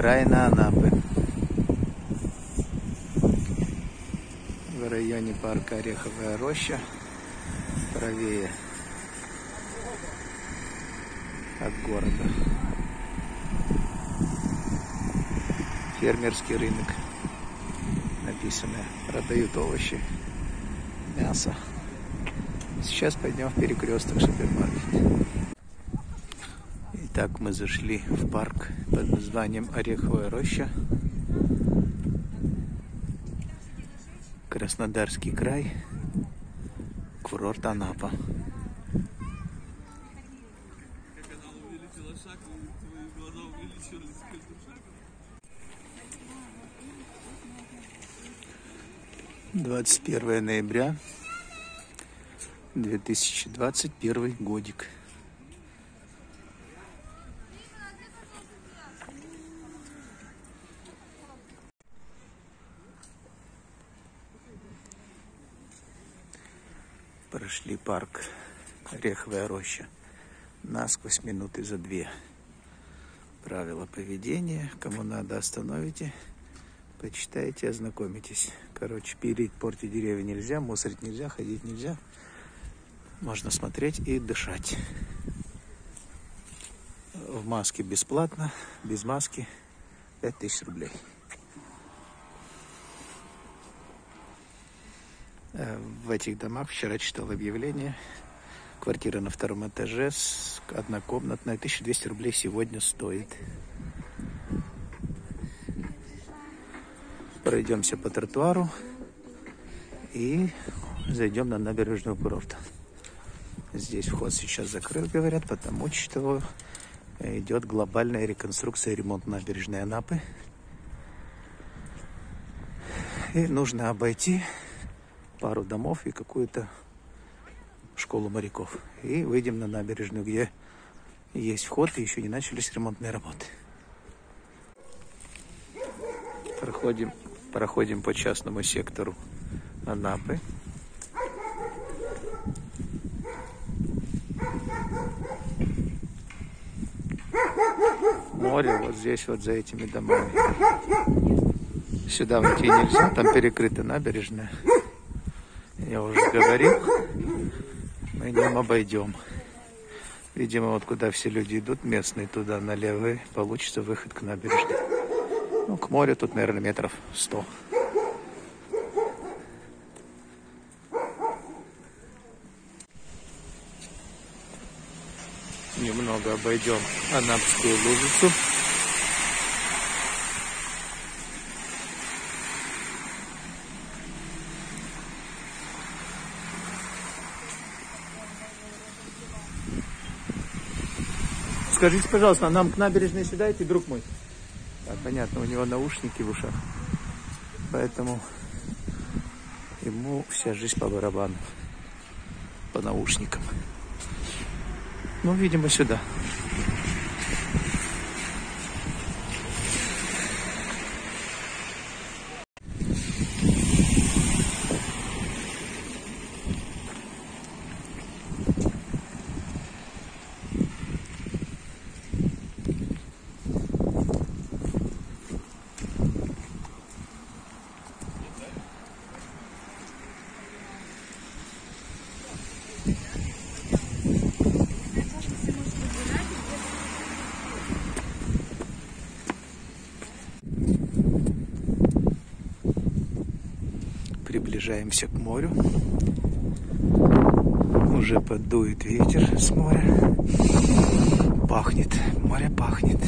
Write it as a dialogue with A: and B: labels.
A: Окраина Анапы. В районе парка Ореховая роща. Правее от города. Фермерский рынок. Написано. Продают овощи, мясо. Сейчас пойдем в перекресток супермаркет. Итак, мы зашли в парк под названием Ореховая роща. Краснодарский край. Курорт Анапа. Двадцать первое ноября, две тысячи двадцать первый годик. Прошли парк Ореховая роща насквозь минуты за две. Правила поведения, кому надо, остановите, почитайте, ознакомитесь. Короче, пилить, портить деревья нельзя, мусорить нельзя, ходить нельзя. Можно смотреть и дышать. В маске бесплатно, без маски 5000 рублей. В этих домах вчера читал объявление. Квартира на втором этаже, однокомнатная, 1200 рублей сегодня стоит. Пройдемся по тротуару и зайдем на набережную курорта. Здесь вход сейчас закрыт, говорят, потому что идет глобальная реконструкция и ремонт набережной Анапы. И нужно обойти пару домов и какую-то школу моряков. И выйдем на набережную, где есть вход и еще не начались ремонтные работы. Проходим, проходим по частному сектору Анапы. Море вот здесь, вот за этими домами. Сюда войти нельзя, там перекрыта набережная. Я уже говорил, мы нем обойдем. Видимо, вот куда все люди идут, местные туда налево, получится выход к набережной. Ну, к морю тут, наверное, метров сто. Немного обойдем Анапскую лужицу. Скажите, пожалуйста, а нам к набережной сюда идти, друг мой? Так, понятно, у него наушники в ушах. Поэтому ему вся жизнь по барабану. По наушникам. Ну, видимо, сюда. Приближаемся к морю. Уже подует ветер с моря. Пахнет, море пахнет.